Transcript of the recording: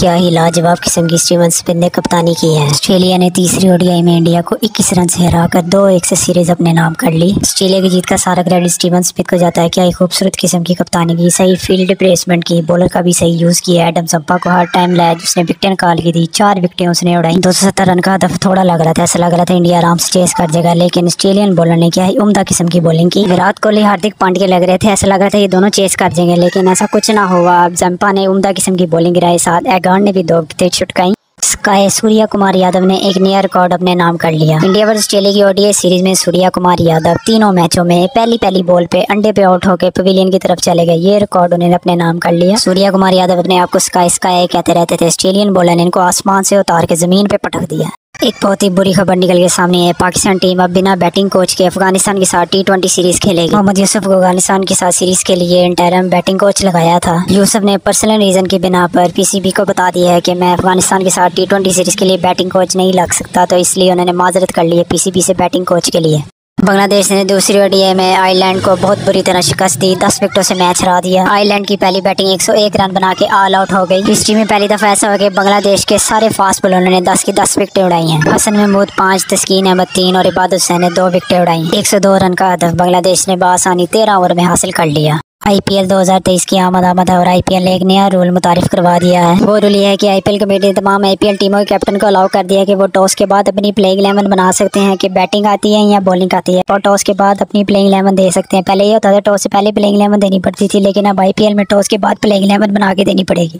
क्या ही लाजवाब किस्म की स्टीवन स्मिथ ने कप्तानी की है। ऑस्ट्रेलिया ने तीसरी ओडीआई में इंडिया को 21 रन से हरा कर दो एक से सीरीज़ अपने नाम कर ली। ऑस्ट्रेलिया की जीत का सारा क्रेडिट स्टीवन स्मिथ को जाता है। क्या ही खूबसूरत किस्म की कप्तानी की, सही फ़ील्ड प्लेसमेंट की बॉलर का भी सही यूज़ किया एडम सप्पा को हर टाइम लाया, जिसने विकटें निकाल की थी चार विकटें उसने उड़ाई। दो सौ सत्तर रन का हदफ थोड़ा लग रहा था, ऐसा लग रहा था इंडिया आराम से चेस कर जाएगा लेकिन ऑस्ट्रेलियन बॉलर ने क्या ही उमदा किस्म की बॉलिंग की। विराट कोहली, हार्दिक पांड्या लग रहे थे, ऐसा लग रहा था ये दोनों चेस कर जाएँगे लेकिन ऐसा कुछ ना हुआ। अब जम्पा ने उमदा किस्म की बॉलिंग गिराई साथ दौड़ ने भी दो विकेट छुटकाई। स्काई सूर्या कुमार यादव ने एक नया रिकॉर्ड अपने नाम कर लिया। इंडिया वर्सेस ऑस्ट्रेलिया की ओडीए सीरीज़ में सूर्या कुमार यादव तीनों मैचों में पहली पहली बॉल पे अंडे पे आउट होकर पवेलियन की तरफ़ चले गए। ये रिकॉर्ड उन्होंने अपने नाम कर लिया। सूर्या कुमार यादव अपने आप को स्काई स्काई कहते रहते थे। ऑस्ट्रेलियन बॉलर ने इनको आसमान से उतार के ज़मीन पे पटक दिया। एक बहुत ही बुरी खबर निकल के सामने है पाकिस्तान टीम अब बिना बैटिंग कोच के अफ़गानिस्तान के साथ टी ट्वेंटी सीरीज़ खेलेगी। मोहम्मद यूसुफ को अफ़गानिस्तान के साथ सीरीज़ के लिए इंटरम बैटिंग कोच लगाया था। यूसुफ ने पर्सनल रीजन की बिना पर पीसीबी को बता दिया है कि मैं अफ़गानिस्तान के साथ टी ट्वेंटी सीरीज़ के लिए बैटिंग कोच नहीं लग सकता तो इसलिए उन्होंने माजरत कर ली है पीसीबी से बैटिंग कोच के लिए। बांग्लादेश ने दूसरी ओडीए में आयरलैंड को बहुत बुरी तरह शिकस्त दी। दस विकेटों से मैच हरा दिया। आयरलैंड की पहली बैटिंग 101 रन बना के ऑल आउट हो गई। हिस्ट्री में पहली दफ़ा ऐसा हो गया, बांग्लादेश के सारे फास्ट बॉलरों ने 10 की 10 विकेटें उड़ाई हैं। हसन महमूद पाँच, तस्कीन अहमद तीन और इबाद हुसैन ने दो विकेटें उड़ाई। 102 रन का हदफ बांग्लादेश ने बासानी तेरह ओवर में हासिल कर लिया। आईपीएल 2023 की आमद आमद है और आईपीएल ने एक नया रूल मुतारफ करवा दिया है। वो रूल यह है कि आईपीएल कमेटी ने तमाम आईपीएल टीमों के कैप्टन को अलाउ कर दिया है कि वो टॉस के बाद अपनी प्लेइंग इलेवन बना सकते हैं, कि बैटिंग आती है या बॉलिंग आती है। और टॉस के बाद अपनी प्लेइंग इलेवन दे सकते हैं। पहले ये होता था टॉस से पहले प्लेइंग इलेवन देनी पड़ती थी, लेकिन अब आईपीएल में टॉस के बाद प्लेइंग इलेवन बना के देनी पड़ेगी।